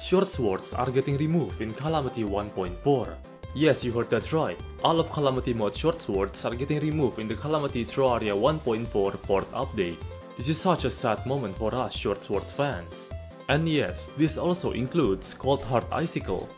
short swords are getting removed in Calamity 1.4. Yes, you heard that right. All of Calamity mod short swords are getting removed in the Calamity Terraria 1.4 port update. This is such a sad moment for us short sword fans. And yes, this also includes Cold Heart Icicle.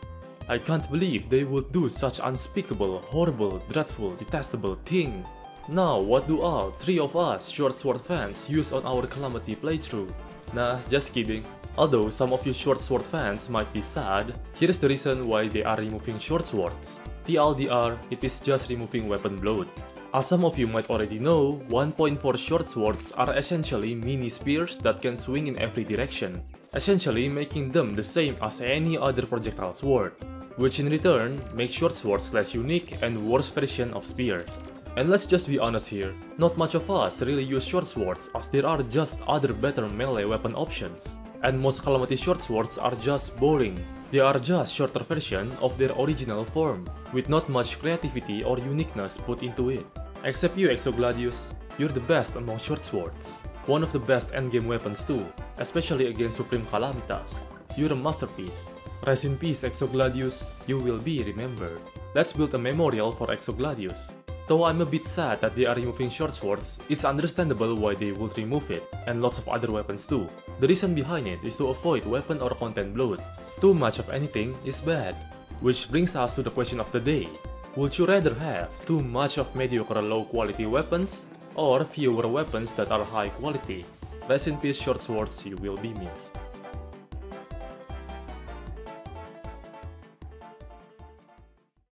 I can't believe they would do such unspeakable, horrible, dreadful, detestable thing. Now, what do all three of us short sword fans use on our Calamity playthrough? Nah, just kidding. Although some of you short sword fans might be sad, here's the reason why they are removing short swords. TLDR, it is just removing weapon bloat. As some of you might already know, 1.4 short swords are essentially mini spears that can swing in every direction, essentially making them the same as any other projectile sword, which in return makes short swords less unique and worse version of spears. And let's just be honest here, not much of us really use short swords as there are just other better melee weapon options. And most Calamity short swords are just boring. They are just shorter version of their original form, with not much creativity or uniqueness put into it. Except you Exogladius, you're the best among short swords. One of the best endgame weapons too, especially against Supreme Calamitas. You're a masterpiece. Rest in peace Exogladius, you will be remembered. Let's build a memorial for Exogladius. Though I'm a bit sad that they are removing short swords, it's understandable why they would remove it, and lots of other weapons too. The reason behind it is to avoid weapon or content bloat. Too much of anything is bad. Which brings us to the question of the day. Would you rather have too much of mediocre low quality weapons, or fewer weapons that are high quality? Rest in peace short swords, you will be missed.